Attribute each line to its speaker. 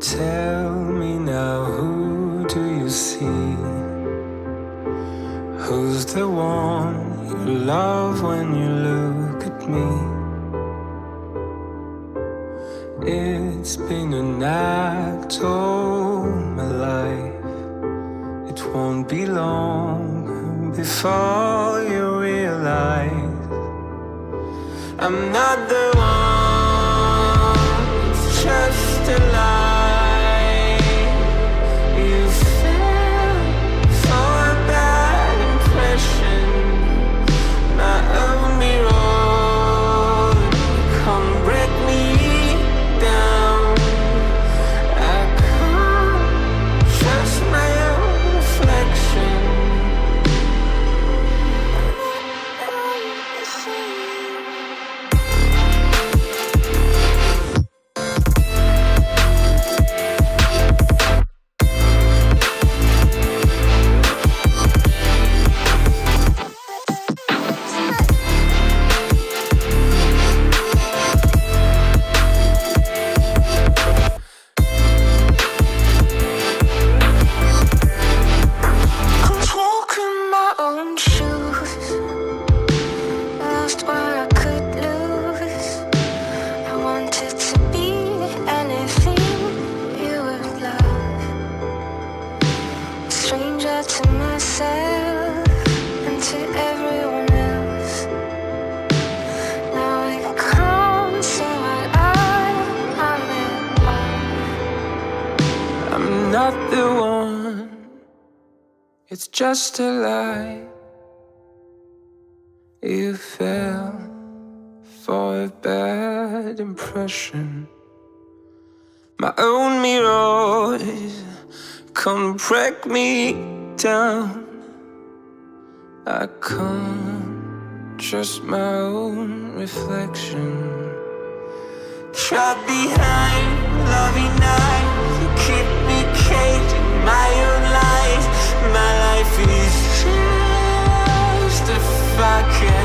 Speaker 1: Tell me now, who do you see? Who's the one you love when you look at me? It's been an act all my life. It won't be long before you realize I'm not the one, it's just a lie. To myself and to everyone else. Now it comes so I, in. I'm not the one. It's just a lie. You fell for a bad impression. My own mirrors come break me down. I can't trust my own reflection. Trapped behind loving eyes, you keep me caged in my own lies. My life is just a fucking.